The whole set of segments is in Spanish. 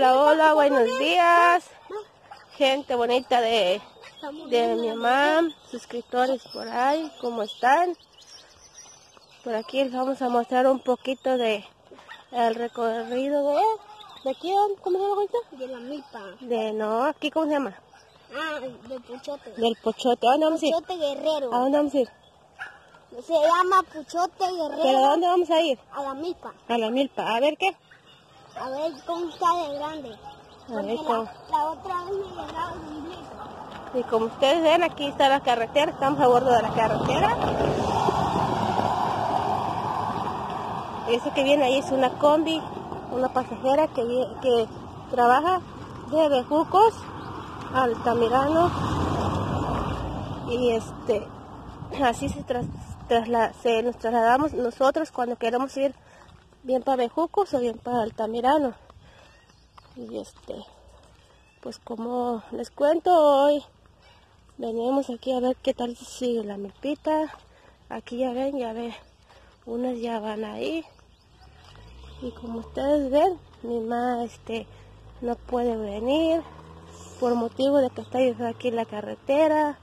Hola, hola, buenos días. Gente bonita de, de mi mamá, suscriptores por ahí, ¿cómo están? Por aquí les vamos a mostrar un poquito de el recorrido de... ¿De aquí? ¿Cómo se llama ahorita? De la milpa. De, no, aquí ¿cómo se llama? Ah, del Puchote. Del Pochote. ¿A dónde vamos a ir? Puchote Guerrero. ¿A dónde vamos a ir? Se llama Puchote Guerrero. ¿Pero a dónde vamos a ir? A la milpa. A la milpa. A ver qué. A ver cómo está de grande. Porque la, otra vez me llegaba un. Y como ustedes ven, aquí está la carretera, estamos a bordo de la carretera. Eso que viene ahí es una combi, una pasajera que, que trabaja de Bejucos a Altamirano. Y este, así se, tras, trasla- se nos trasladamos nosotros cuando queremos ir bien para Bejucos o bien para Altamirano. Y este, pues como les cuento hoy, venimos aquí a ver qué tal sigue la milpita. Aquí ya ven, ya ven, unas ya van ahí. Y como ustedes ven, mi mamá este, no puede venir por motivo de que está aquí la carretera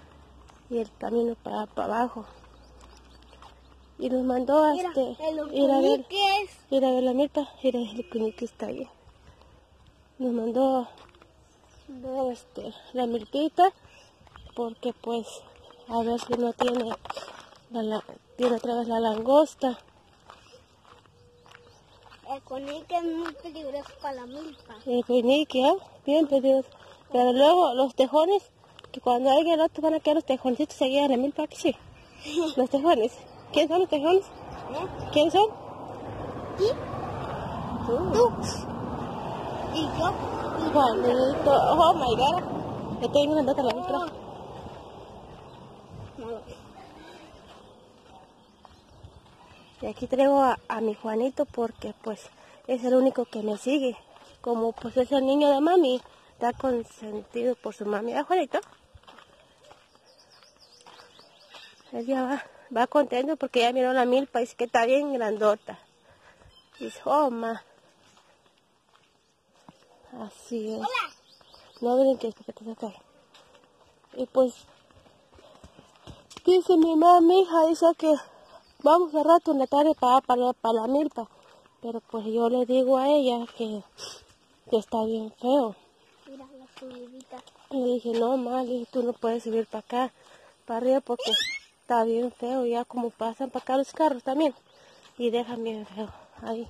y el camino para, para abajo. Y nos mandó a Mira, este, el ir a ver, ir a ver la milpa, ir a ver el cuñí que está ahí. Nos mandó ver este, la milpita porque pues a ver si no tiene la, la- tiene otra vez la langosta. El conique es muy peligroso para la milpa. El cuñique, ¿eh? bien pedidos. Pero luego los tejones, que cuando hay rato van a quedar los tejoncitos seguidos en la milpa, que sí. Los tejones. ¿Quiénes son los tejones? ¿Eh? ¿Quiénes son? ¿Y? Tú. ¿Tú? ¿Y yo? Juanito. Oh my god. Estoy bien grandota la. No. Y aquí traigo a, a mi Juanito porque pues es el único que me sigue. Como pues es el niño de mami, está consentido por su mami. ¿Ah, Juanito? Él ya va, va contento porque ya miró la milpa y dice que está bien grandota. Dice, oh, ma. Así es. Hola. No brinques porque te saca. Y pues, dice mi mamá, mi hija, dice que vamos a rato en la tarde para, para, para la milpa. Pero pues yo le digo a ella que, que está bien feo. Mira la subidita. Y le dije, no, ma, le dije, tú no puedes subir para acá, para arriba, porque está bien feo. Ya como pasan para acá los carros también. Y dejan bien feo ahí.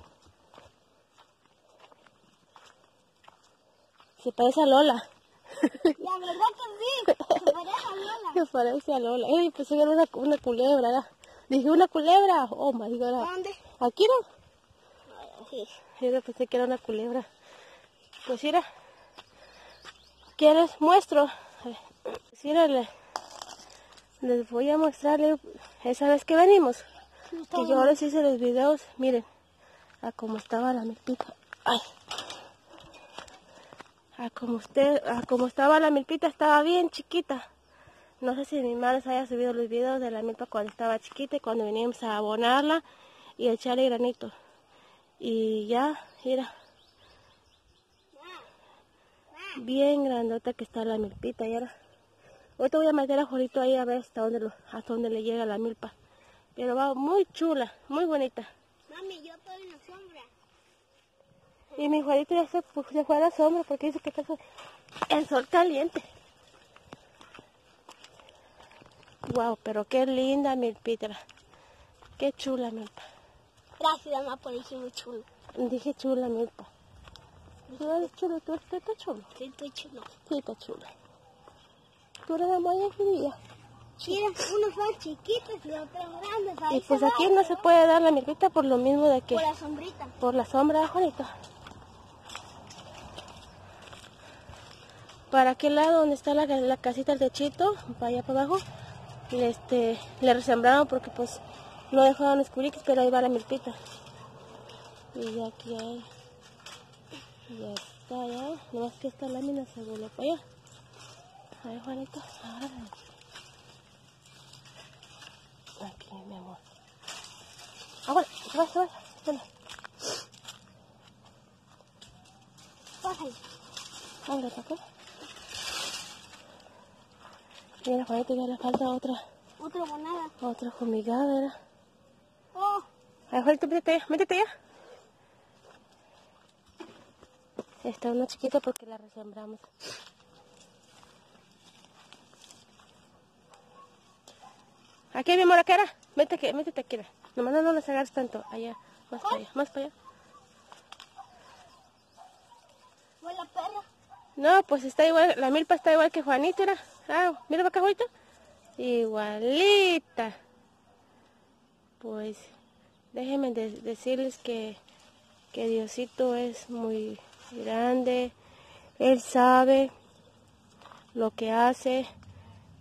Se parece a Lola. La verdad que sí. Se parece a Lola. Se parece a Lola. Ey, pensé que era una, una culebra. ¿verdad? Dije, ¿una culebra? Oh, my God. ¿Dónde? ¿Aquí no? Sí. Yo pensé que era una culebra. Pues mira. ¿Qué les muestro? Pues mira, le- les voy a mostrarle esa vez que venimos. Que yo les hice los videos. Miren. A cómo estaba la milpita. Ay. A como usted, a como estaba la milpita estaba bien chiquita. No sé si mi madre haya subido los videos de la milpa cuando estaba chiquita y cuando veníamos a abonarla y a echarle granito. Y ya, mira. Bien grandota que está la milpita. Y ahora, ahorita voy a meter a Jorito ahí a ver hasta dónde, lo- hasta dónde le llega la milpa. Pero va muy chula, muy bonita. Mami, yo estoy en la sombra. Y mi Juanito ya se, fu- se fue a la sombra porque dice que está el sol caliente. Wow, pero qué linda milpita. Qué chula milpa. Gracias, mamá, por decirme chulo. Dije chula milpa. Tú eres chulo, tú chulo. Sí, estoy chulo. Sí, está chula. Moya querida. Mira, unos son chiquitos y otros grandes. Ahí Y pues aquí van, no se puede dar la milpita por lo mismo de que Por la sombrita. por la sombra, Juanito. Para aquel lado donde está la, la casita del techito, para allá para abajo, le, este, le resembraron porque pues no dejaban los pero ahí va la milpita. Y ya aquí hay, ya está ya, nomás que esta lámina se voló para allá. Ahí Juanito, ahora. Aquí mi amor. Ah, bueno, se va, se va, va. Bájale. Acá. Mira, Juanito, ya le falta otra, Otra moneda. otra fumigada, ¿verdad? Oh, Ay, Juanito, métete allá, métete allá. Está una chiquita porque la resembramos. Aquí, mi amor, acá era. Métete, métete aquí. Nomás no, no las agarres tanto. Allá, más para allá, más para allá. fue la perra. No, pues está igual, la milpa está igual que Juanito, era. Ah, mira para acá, Juanito. Igualita. Pues déjenme de- decirles que, que Diosito es muy grande. Él sabe lo que hace.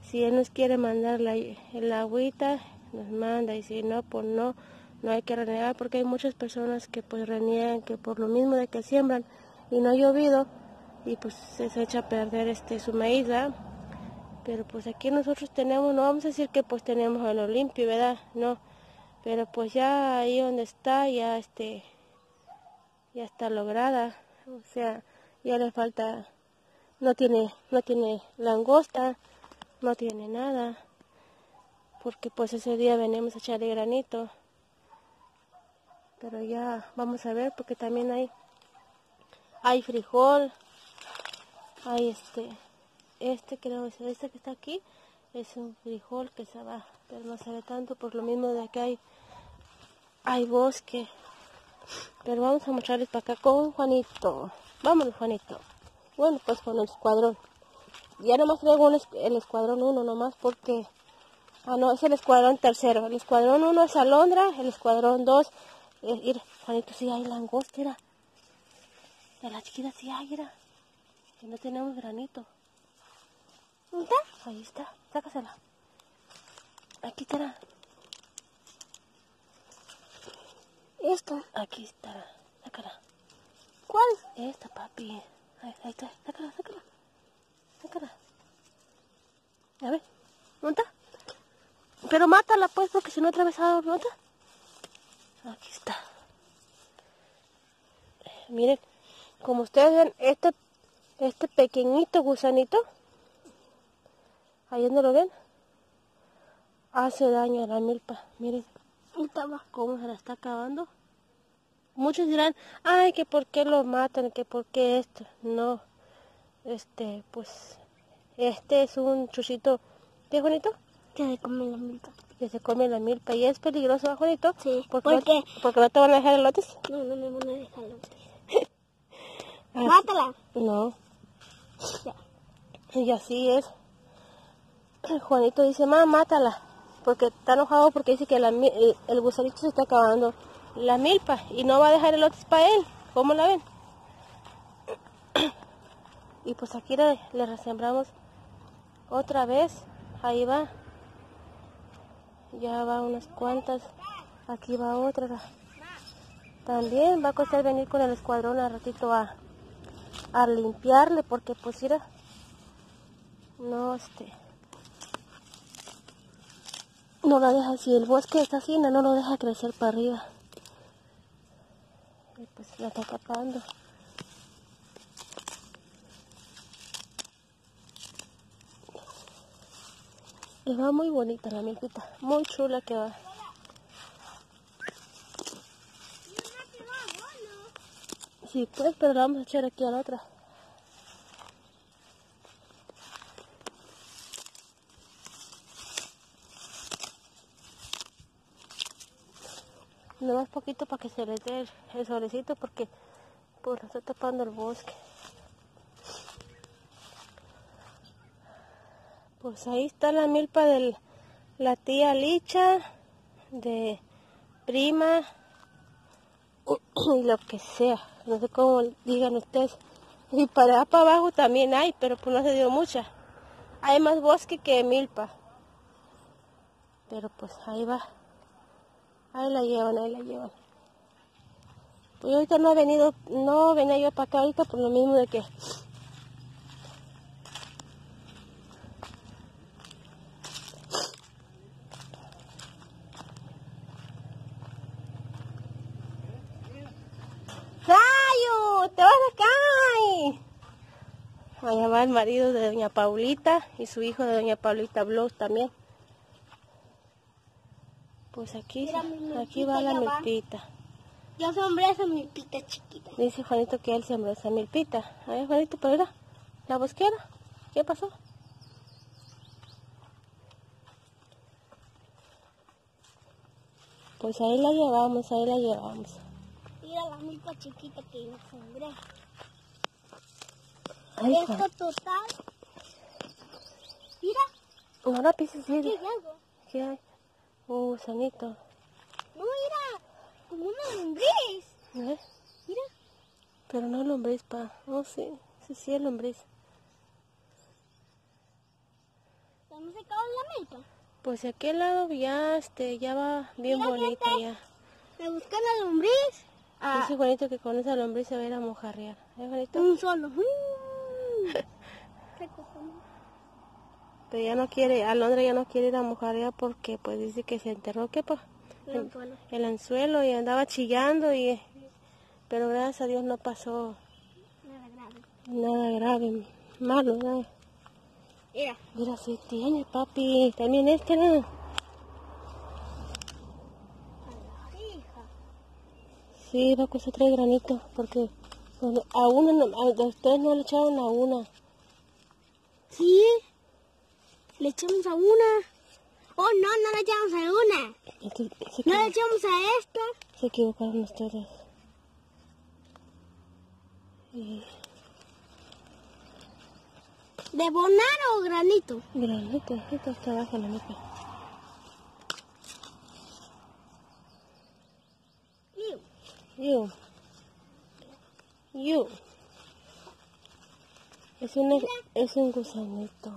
Si Él nos quiere mandar la, el agüita, nos manda. Y si no, pues no, no hay que renegar porque hay muchas personas que pues reniegan que por lo mismo de que siembran y no ha llovido y pues se echa a perder este su maíz. Pero pues aquí nosotros tenemos, no vamos a decir que pues tenemos a lo limpio, ¿verdad? No, pero pues ya ahí donde está, ya este, ya está lograda, o sea, ya le falta, no tiene, no tiene langosta, no tiene nada, porque pues ese día venimos a echarle granito, pero ya vamos a ver porque también hay, hay frijol, hay este, este creo es este que está aquí, es un frijol que se va, pero no se ve tanto por lo mismo de que hay, hay bosque. Pero vamos a mostrarles para acá con Juanito. Vámonos, Juanito. Bueno, pues con el escuadrón. Ya nomás traigo un el escuadrón 1 nomás porque... Ah, no, es el escuadrón tercero. El escuadrón 1 es Alondra, el escuadrón 2... Eh, mira, Juanito, sí hay langosta, mira. De la chiquita sí hay, mira. Que no tenemos granito. ¿Dónde está? Ahí está, sácasela. Aquí está. Esta. Aquí está. Sácala. ¿Cuál? Esta, papi. Ahí, ahí está. Sácala, sácala. Sácala. A ver. ¿Dónde está? Pero mátala, pues, porque si no otra vez ¿dónde está? Aquí está. Eh, Miren, como ustedes ven, este, este pequeñito gusanito, ahí donde lo ven, hace daño a la milpa. Miren cómo se la está acabando. Muchos dirán, ay, que por qué lo matan, que por qué esto. No, este, pues, este es un chuchito, ¿qué bonito? Que se come la milpa. Que se come la milpa y es peligroso, ¿va, Juanito? Sí. Porque, ¿Por qué? No, porque no te van a dejar elotes. No, no me van a dejarlo. Así- Mátala. No, Ya. y así es. Juanito dice, mamá, mátala. Porque está enojado porque dice que la el, el gusanito se está acabando la milpa y no va a dejar elotes para él. ¿Cómo la ven? Y pues aquí le, resembramos otra vez. Ahí va. Ya va unas cuantas. Aquí va otra. También va a costar venir con el escuadrón al ratito a, a limpiarle porque pues mira. No, este. No la deja, si el bosque está así, no, lo deja crecer para arriba. Pues la está tapando. Y va muy bonita la milpita, muy chula que va. Sí, pues, pero la vamos a echar aquí a la otra. No más poquito para que se le dé el, el solecito porque pues está tapando el bosque. Pues ahí está la milpa de la tía Licha, de prima y lo que sea. No sé cómo digan ustedes. Y para para abajo también hay, pero pues no se dio mucha. Hay más bosque que milpa. Pero pues ahí va. Ahí la llevan, ahí la llevan. Pues ahorita no ha venido, no venía yo para acá ahorita por lo mismo de que ¡Te vas a caer! Allá va el marido de doña Paulita y su hijo de doña Paulita Blows también. Pues aquí, Mira, aquí va la va. milpita. Yo sembré esa milpita chiquita. Dice Juanito que él sembró esa milpita. A ver, Juanito, pero mira, la bosquera. ¿Qué pasó? Pues ahí la llevamos, ahí la llevamos. La milpa chiquita que yo sembré. Esto total. Mira, No la pises, sí. hay algo. ¿Qué hay? Un gusanito. No, mira, como una lombriz. ¿Eh? Mira, Pero no lombriz, pa. No, sí. Sí, sí es lombriz. ¿estamos secado la milpa? Pues de aquel lado ya, este, ya va bien Mira, bonita gente. ya. Me busqué la lombriz. Ah, Dice Juanito que con esa lombriz se va a ir a mojarrear. ¿Eh, Juanito? un solo. Mm. Pero ya no quiere, Alondra ya no quiere ir a mojarrear porque pues dice que se enterró, ¿qué? El anzuelo. El anzuelo y andaba chillando y... Pero gracias a Dios no pasó Nada grave. nada grave, malo, nada. Mira, Mira, sí tiene, papi. También este, ¿no? a la hija. Sí, va a costar tres granitos porque a una, no- a, de ustedes no le echaron a una. Sí, le echamos a una. Oh, no, no le echamos a una. Entonces, No le echamos a esta. se equivocaron ustedes. Y ¿De bonar o granito? granito, esto está abajo la mica. You. You. Es un, es un gusanito.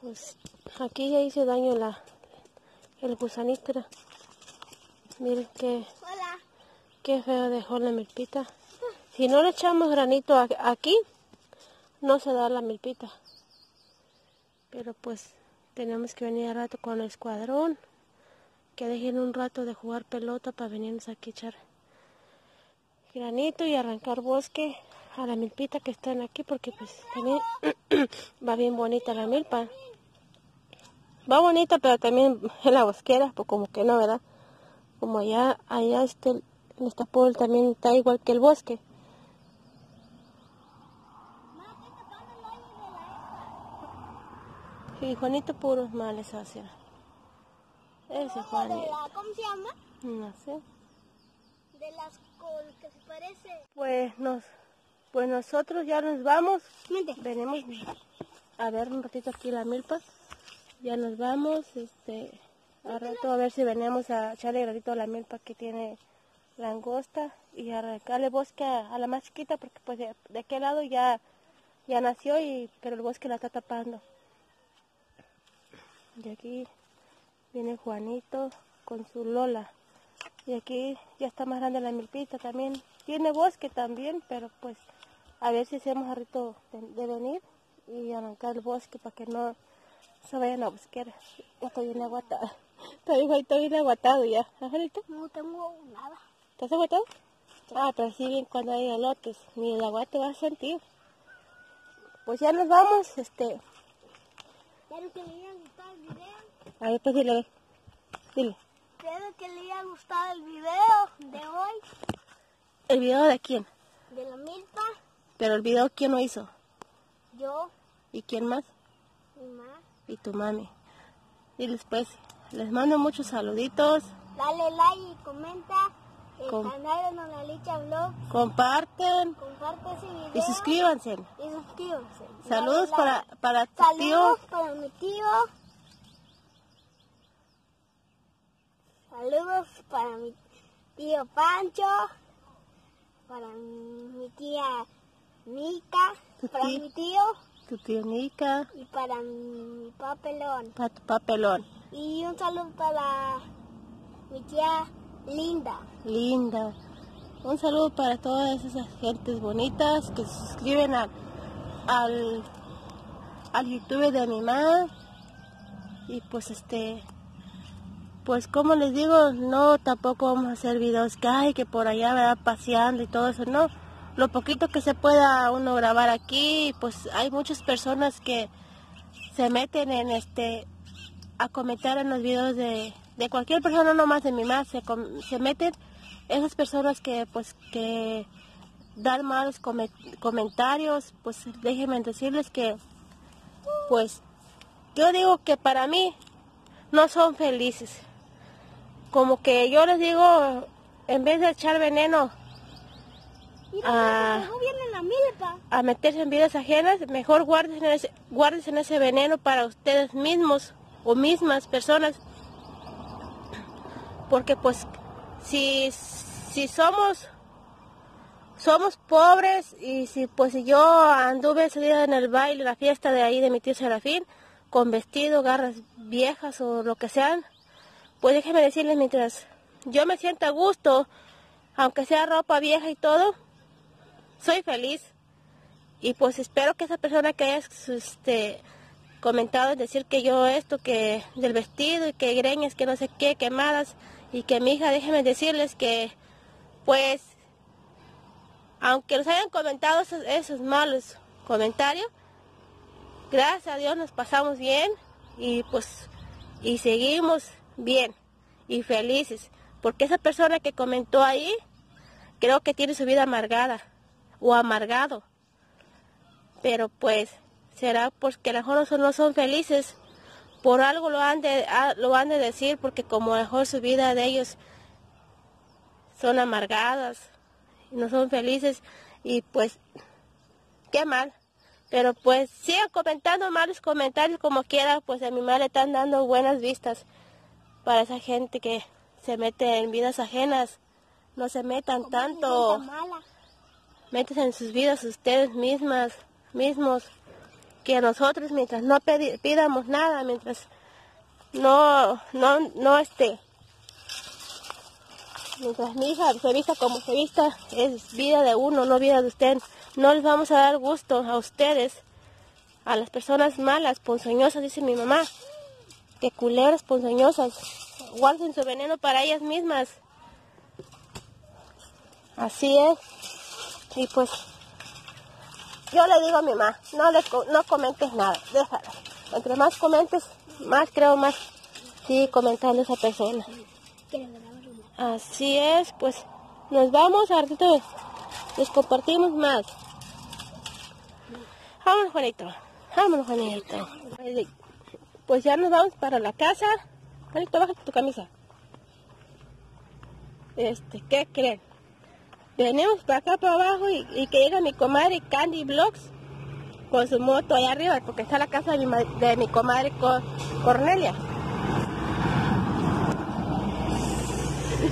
Pues aquí ya hice daño la, el gusanito. Miren qué, Hola. qué feo dejó la milpita. Si no le echamos granito a- aquí, no se da la milpita. Pero pues tenemos que venir al rato con el escuadrón. Que dejen un rato de jugar pelota para venirnos aquí a echar granito y arrancar bosque a la milpita que están aquí porque pues también va bien bonita la milpa. Va bonita pero también en la bosquera, pues como que no, ¿verdad? Como allá, allá este, el estapol también está igual que el bosque. Y Juanito puros males hacia. Ese Juanito. ¿Cómo se llama? No sé. De las col que se parece. Pues nos, pues nosotros ya nos vamos. Venimos a ver un ratito aquí la milpa. Ya nos vamos, este, a rato a ver si venimos a echarle granito a la milpa que tiene langosta y arrancarle bosque a, a la más chiquita porque pues de, de aquel lado ya, ya nació y pero el bosque la está tapando. Y aquí viene Juanito con su Lola. Y aquí ya está más grande la milpita también. Tiene bosque también, pero pues a ver si hacemos arrito de, de venir y arrancar el bosque para que no se vayan a buscar. Ya estoy bien aguatada. Estoy, estoy bien aguatado ya. Ahorita, No tengo nada. ¿estás aguatado? Ah, pero sí bien cuando hay alotes. Ni el aguate va a sentir. Pues ya nos vamos, este. Espero que le haya gustado el video. A ver, pues dile, dile. Espero que le haya gustado el video de hoy. ¿El video de quién? De la milpa. Pero el video, ¿quién lo hizo? Yo, ¿Y quién más? mi mamá. Y tu mami. Diles pues, les mando muchos saluditos. Dale like y comenta. El Com- canal de Nonalicha Vlog. Comparten Comparte ese video. y suscríbanse. Y suscríbanse. Saludos Dale para, like. para tu Saludos tío. para mi tío. Saludos para mi tío Pancho. Para mi tía Mica. Para tío. mi tío. Tu tío Nica. Y para mi papelón. Para tu papelón. Y un saludo para mi tía Linda. Linda. Un saludo para todas esas gentes bonitas que se suscriben al, al, al YouTube de mi mamá. Y pues este, pues como les digo, no tampoco vamos a hacer videos que hay, que por allá va paseando y todo eso, no. Lo poquito que se pueda uno grabar aquí, pues hay muchas personas que se meten en este, a comentar en los videos de, de cualquier persona, no más de mi mamá, se, se meten esas personas que pues que dan malos comentarios, pues déjenme decirles que pues yo digo que para mí no son felices. Como que yo les digo, en vez de echar veneno a, a meterse en vidas ajenas, mejor guárdense en, ese, guárdense ese veneno para ustedes mismos o mismas personas. Porque pues si, si somos somos pobres y si pues yo anduve ese día en el baile, la fiesta de ahí de mi tío Serafín, con vestido, garras viejas o lo que sean, pues déjeme decirles mientras yo me siento a gusto, aunque sea ropa vieja y todo, soy feliz. Y pues espero que esa persona que haya este, comentado decir que yo esto, que del vestido y que greñas, que no sé qué, quemadas, y que mi hija, déjeme decirles que pues aunque nos hayan comentado esos, malos comentarios, gracias a Dios nos pasamos bien y pues y seguimos bien y felices. Porque esa persona que comentó ahí, creo que tiene su vida amargada o amargado. Pero pues será porque a lo mejor no son, felices. Por algo lo han, de, ah, lo han de decir, porque como mejor su vida de ellos son amargadas no son felices y pues qué mal. Pero pues sigan comentando malos comentarios como quiera, pues a mi madre están dando buenas vistas para esa gente que se mete en vidas ajenas. No se metan tanto. Métese en sus vidas ustedes mismas, mismos, que nosotros mientras no pidamos nada, mientras no, no, no este, Mientras mi hija se vista como se vista, es vida de uno, no vida de usted. No les vamos a dar gusto a ustedes, a las personas malas, ponzoñosas, dice mi mamá. Que culeras ponzoñosas. Guarden su veneno para ellas mismas. Así es. Y pues, yo le digo a mi mamá, no, le, no comentes nada, déjala. Entre más comentes, más creo más sigue comentando esa persona. Así es, pues nos vamos, ahorita les compartimos más. Vámonos, Juanito. Vámonos, Juanito. Pues ya nos vamos para la casa. Juanito, baja tu camisa. Este, ¿qué creen? Venimos para acá, para abajo y, que llega mi comadre Candy Vlogs con su moto allá arriba, porque está la casa de mi, de comadre Cornelia.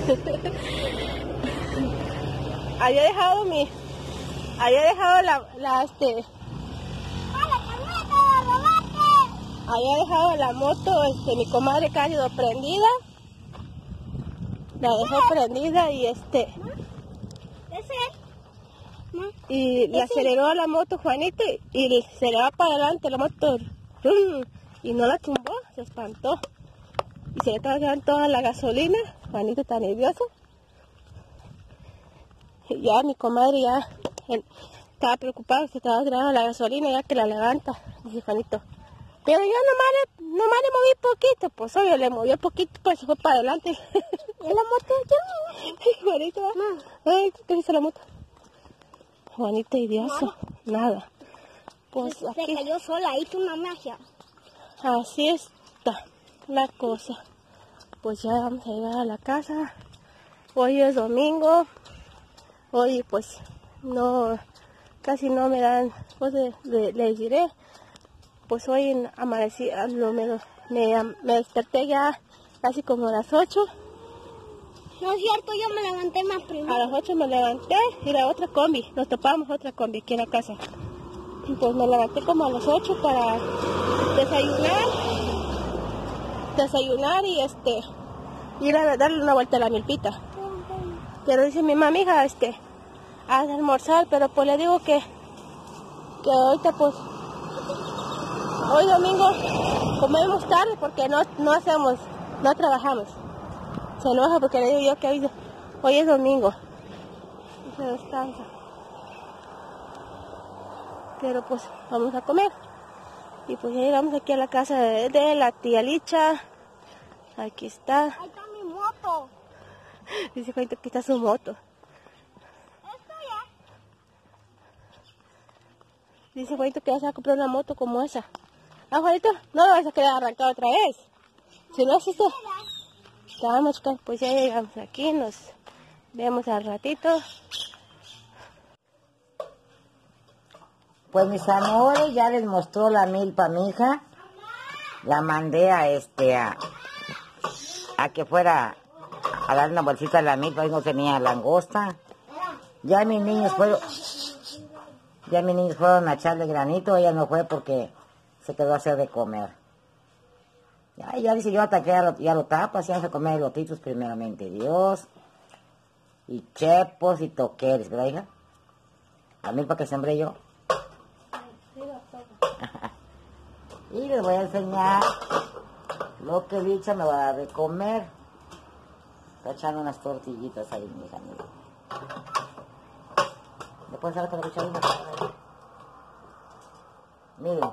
había dejado mi había dejado la, la este había dejado la moto este mi comadre cálido prendida. La dejó prendida y este y le aceleró la moto Juanito y se le va para adelante la moto. Y no la tumbó se espantó. Y se le estaba quedando toda la gasolina Juanito está nervioso. Ya mi comadre ya estaba preocupada, se estaba tirando la gasolina ya que la levanta, dice Juanito. Pero yo nomás le, nomás le moví poquito, pues obvio le movió poquito, pues se fue para adelante. ¿Y la moto ya? Juanito, Ay, ¿qué dice la moto? Juanito idioso, nada. Pues se, aquí... se cayó sola, hizo una magia. Así está la cosa pues ya vamos a llegar a la casa. Hoy es domingo. Hoy pues no, casi no me dan, pues les diré. Pues hoy amanecí, ah, me, me, me desperté ya casi como a las 8. No es cierto, yo me levanté más primero. A las 8 me levanté y la otra combi, nos topamos otra combi aquí en la casa. Pues me levanté como a las 8 para desayunar desayunar y este ir a darle una vuelta a la milpita. Pero dice mi mamá, hija, este, a almorzar, pero pues le digo que, que ahorita pues, hoy domingo comemos tarde porque no, no hacemos, no trabajamos. Se enoja porque le digo yo que hoy, hoy es domingo. Y se descansa. Pero pues vamos a comer. Y pues ya llegamos aquí a la casa de, de la tía Licha. Aquí está. Ahí está mi moto. Dice Juanito que está su moto. Ya. Dice Juanito que vas a comprar una moto como esa. Ah, Juanito, no lo vas a querer arrancar otra vez. Si no, así Vamos, chicas, pues ya llegamos aquí, nos vemos al ratito. Pues mis amores, ya les mostró la milpa mi hija. La mandé a este a, a que fuera a dar una bolsita a la milpa y no tenía langosta. Ya mis niños fueron, ya mis niños fueron a echarle granito, ella no fue porque se quedó a hacer de comer. Ya, ya dice yo ataqué, ya lo, ya lo tapas, ya se comer lotitos primeramente Dios. Y chepos y toqueres, ¿verdad hija? La milpa que sembré yo. y les voy a enseñar lo que dicha me va a dar de comer. Está echando unas tortillitas ahí, mi hija. mira. ¿Le puedes dar la cucharita? Miren,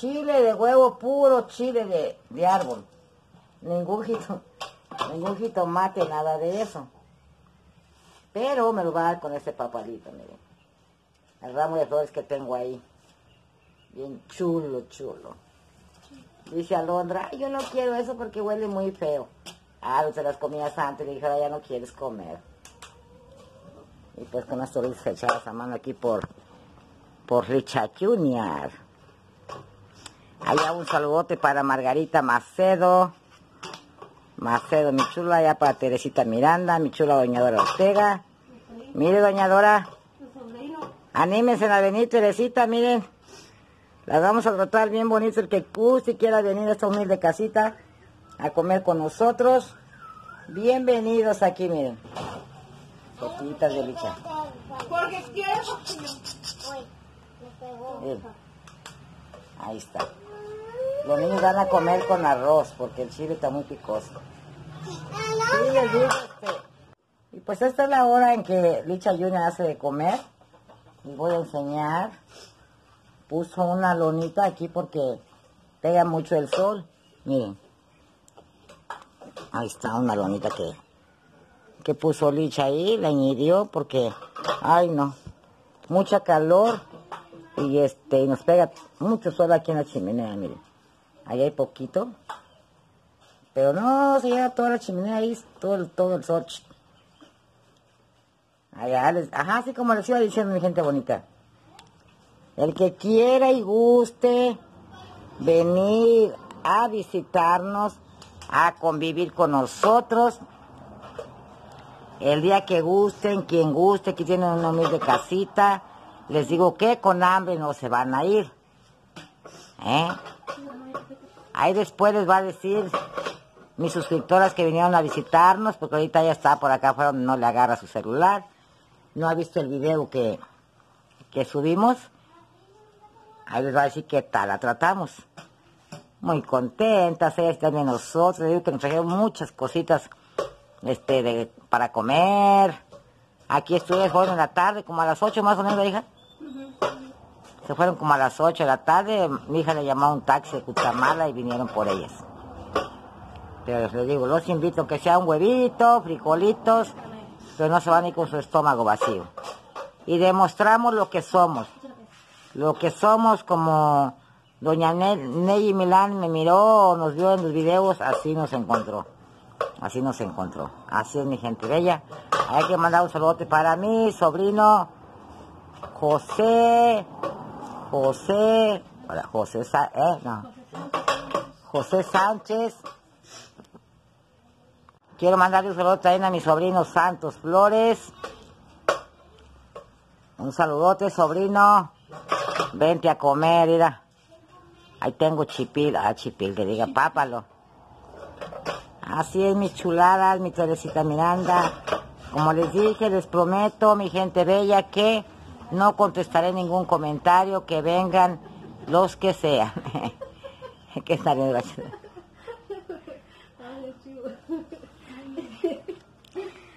chile de huevo puro, chile de, de árbol. Ningún, jito, ningún jitomate, nada de eso. Pero me lo va a dar con este papalito, miren. El ramo de flores que tengo ahí. Bien chulo, chulo. Dice Alondra, "Ay, yo no quiero eso porque huele muy feo. Ah, no te las comías antes, le dije, ya no quieres comer. Y pues con las tortillas echadas a mano aquí por, por Richard Junior. Allá un saludote para Margarita Macedo. Macedo, mi chula, allá para Teresita Miranda, mi chula doñadora Ortega. Mire, doñadora. Anímense a venir, Teresita, miren. Las vamos a tratar bien bonito. El que y quiera venir a esta humilde casita a comer con nosotros. Bienvenidos aquí, miren. Tortillitas de licha. Porque quiero. Ahí está. Los niños van a comer con arroz porque el chile está muy picoso. Sí, les este. Y pues esta es la hora en que Licha Junior hace de comer. Les voy a enseñar. Puso una lonita aquí porque pega mucho el sol. Miren. Ahí está una lonita que, que puso Licha ahí. La añadió porque, ay no, mucha calor. Y este, y nos pega mucho sol aquí en la chimenea, miren. Ahí hay poquito. Pero no, se llega toda la chimenea ahí, todo, el- todo el sol. Allá les, ajá, así como les iba diciendo mi gente bonita. El que quiera y guste venir a visitarnos, a convivir con nosotros, el día que gusten, quien guste, que tienen una humilde casita, les digo que con hambre no se van a ir. ¿Eh? Ahí después les va a decir mis suscriptoras que vinieron a visitarnos, porque ahorita ya está por acá afuera, no le agarra su celular. No ha visto el video que, que subimos. Ahí les va a decir qué tal la tratamos. Muy contentas, ellas también nosotros. Les digo que nos trajeron muchas cositas este, de, para comer. Aquí estuve fueron en la tarde, como a las 8 más o menos, hija. Se fueron como a las 8 de la tarde. Mi hija le llamó a un taxi de Cutamala y vinieron por ellas. Pero les digo, los invito a que sea un huevito, frijolitos, pero no se van ir con su estómago vacío. Y demostramos lo que somos. Lo que somos como doña Ne- Nelly Milán me miró, nos vio en los videos, así nos encontró. Así nos encontró. Así es mi gente bella. Hay que mandar un saludote para mi sobrino José, José, hola, José, eh, no. José Sánchez. Quiero mandarle un saludo también a mi sobrino Santos Flores. Un saludote, sobrino. Vente a comer, mira. Ahí tengo chipil, ah, chipil, que diga pápalo. Así es, mis chuladas, mi Teresita Miranda. Como les dije, les prometo, mi gente bella, que no contestaré ningún comentario, que vengan los que sean. que bien, gracias.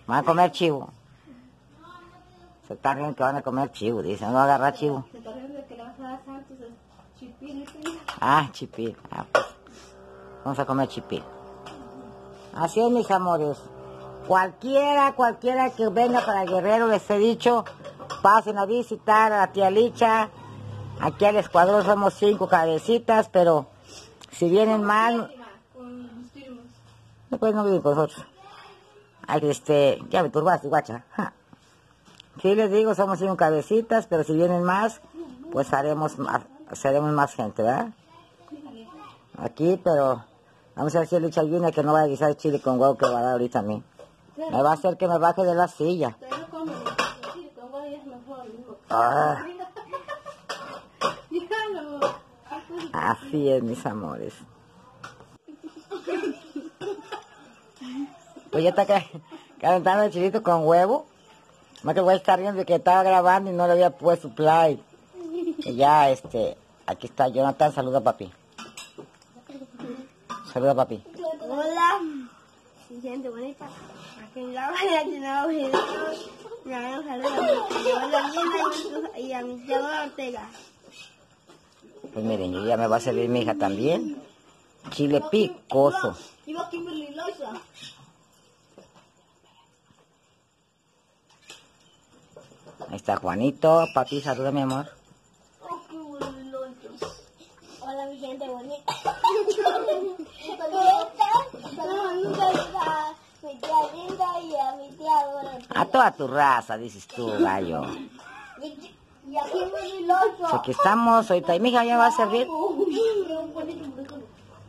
Van a comer chivo. Se riendo que van a comer chivo, dice, no agarrar chivo. Se de que. Ah, chipil. Ah, pues, vamos a comer chipil. Así es, mis amores. Cualquiera, cualquiera que venga para Guerrero, les he dicho, pasen a visitar a la tía Licha. Aquí al escuadrón somos cinco cabecitas, pero si vienen mal, después no viven con nosotros. Este, ya me turbaste, guacha. Ja. Sí les digo, somos cinco cabecitas, pero si vienen más, pues haremos más, seremos más gente, ¿verdad? Aquí, pero vamos a ver si Licha viene que no va a guisar chile con huevo que va a dar ahorita a mí. Me va a hacer que me baje de la silla. Ustedes no comen chile con huevo y es mejor, dijo. Ah, así es, mis amores. Pues ya está ca- calentando el chilito con huevo. Más que voy a estar viendo que estaba grabando y no le había puesto play. Y ya, este, aquí está Jonathan, saluda papi. Saluda papi. Hola. Me a mi y a mi tía Ortega. Pues miren, yo ya me va a servir mi hija también. Chile picoso. Ahí está Juanito. Papi, saluda mi amor. Oh. Hola, mi gente bonita. A toda tu raza, dices tú, gallo. Y a Kimberly Loisa. Aquí estamos, ahorita y mi hija ya va a servir.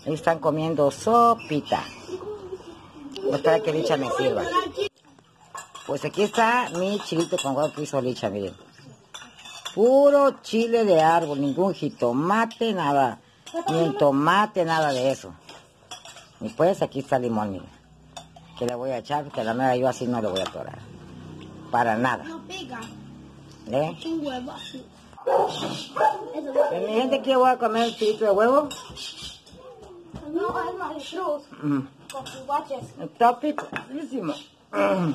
Ahí están comiendo sopita. Voy a esperar a que Licha me sirva. Pues aquí está mi chilito con huevo que hizo Licha, miren. Puro chile de árbol, ningún jitomate, nada. Ni tomate, nada de eso. Y pues aquí está el limón, miren. Que le voy a echar, porque la mera yo así no le voy a atorar. Para nada. No pica. ¿eh? Un huevo así. Pues, mi gente, aquí voy a comer el chilito de huevo. no es majestuoso. Mm. Con guaches. Está picosísimo. Mm.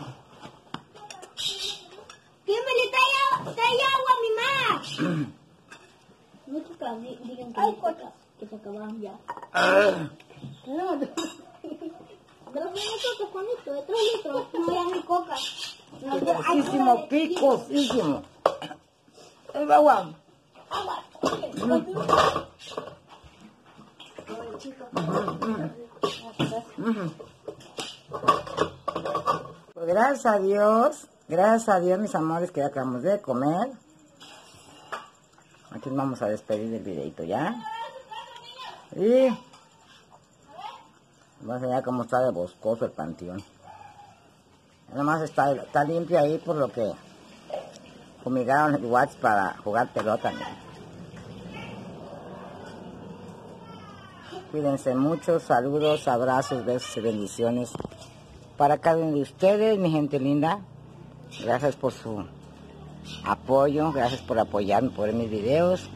Kimberly, trae, agua, mi mamá. Muchos que di- digan que, Ay, que se acabaron ya. No, de los minutos, Juanito, de tres litros. No era mi coca. Picosísimo, picosísimo. El agua. agua. Pues gracias a Dios, gracias a Dios, mis amores, que ya acabamos de comer. Aquí vamos a despedir del videito ya. Y vamos a enseñar cómo está de boscoso el panteón. Nada más está, está limpio ahí por lo que fumigaron el watts para jugar pelota. Cuídense mucho, saludos, abrazos, besos y bendiciones para cada uno de ustedes, mi gente linda. Gracias por su apoyo, gracias por apoyarme por mis videos.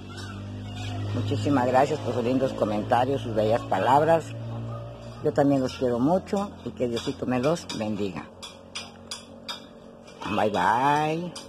Muchísimas gracias por sus lindos comentarios, sus bellas palabras. Yo también los quiero mucho y que Diosito me los bendiga. Bye bye.